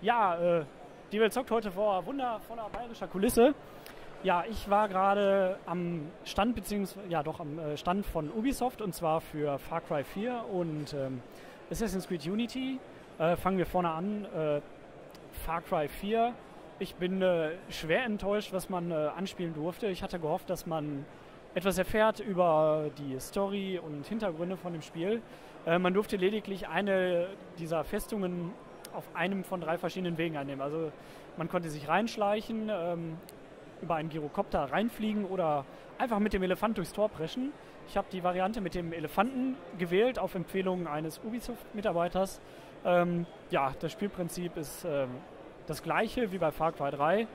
Ja, äh, die Welt zockt heute vor wundervoller bayerischer Kulisse. Ja, ich war gerade am Stand, beziehungsweise, ja doch am äh, Stand von Ubisoft und zwar für Far Cry 4 und ähm, Assassin's Creed Unity. Äh, fangen wir vorne an. Äh, Far Cry 4. Ich bin äh, schwer enttäuscht, was man äh, anspielen durfte. Ich hatte gehofft, dass man etwas erfährt über die Story und Hintergründe von dem Spiel. Man durfte lediglich eine dieser Festungen auf einem von drei verschiedenen Wegen einnehmen. Also man konnte sich reinschleichen, ähm, über einen Gyrokopter reinfliegen oder einfach mit dem Elefant durchs Tor preschen. Ich habe die Variante mit dem Elefanten gewählt auf Empfehlung eines Ubisoft-Mitarbeiters. Ähm, ja, das Spielprinzip ist ähm, das gleiche wie bei Far Cry 3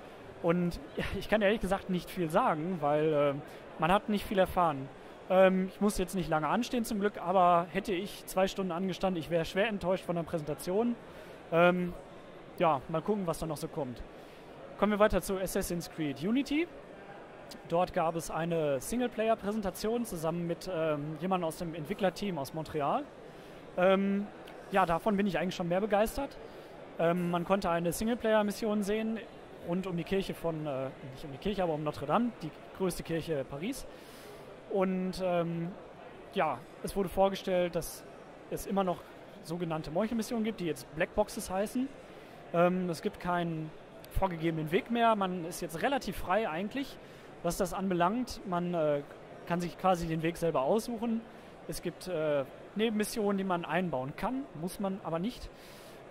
und ja, ich kann ehrlich gesagt nicht viel sagen, weil äh, man hat nicht viel erfahren. Ähm, ich muss jetzt nicht lange anstehen zum Glück, aber hätte ich zwei Stunden angestanden, ich wäre schwer enttäuscht von der Präsentation. Ähm, ja, mal gucken, was da noch so kommt. Kommen wir weiter zu Assassin's Creed Unity. Dort gab es eine Singleplayer-Präsentation zusammen mit ähm, jemandem aus dem Entwicklerteam aus Montreal. Ähm, ja, davon bin ich eigentlich schon mehr begeistert. Ähm, man konnte eine Singleplayer-Mission sehen rund um die Kirche von, äh, nicht um die Kirche, aber um Notre Dame, die größte Kirche Paris. Und ähm, ja, es wurde vorgestellt, dass es immer noch sogenannte Meuchelmissionen gibt, die jetzt Blackboxes heißen. Ähm, es gibt keinen vorgegebenen Weg mehr. Man ist jetzt relativ frei eigentlich, was das anbelangt. Man äh, kann sich quasi den Weg selber aussuchen. Es gibt äh, Nebenmissionen, die man einbauen kann, muss man aber nicht.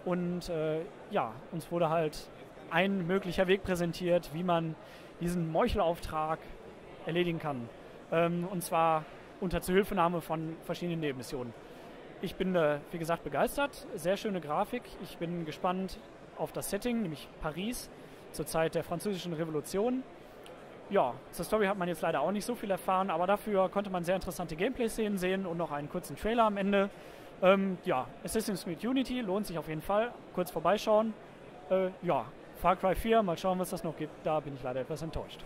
Und äh, ja, uns wurde halt ein möglicher Weg präsentiert, wie man diesen Meuchelauftrag erledigen kann. Ähm, und zwar unter Zuhilfenahme von verschiedenen Nebenmissionen. Ich bin, äh, wie gesagt, begeistert. Sehr schöne Grafik. Ich bin gespannt auf das Setting, nämlich Paris zur Zeit der Französischen Revolution. Ja, zur Story hat man jetzt leider auch nicht so viel erfahren, aber dafür konnte man sehr interessante Gameplay-Szenen sehen und noch einen kurzen Trailer am Ende. Ähm, ja, Assassin's Creed Unity lohnt sich auf jeden Fall. Kurz vorbeischauen. Äh, ja, Far Cry 4, mal schauen, was das noch gibt. Da bin ich leider etwas enttäuscht.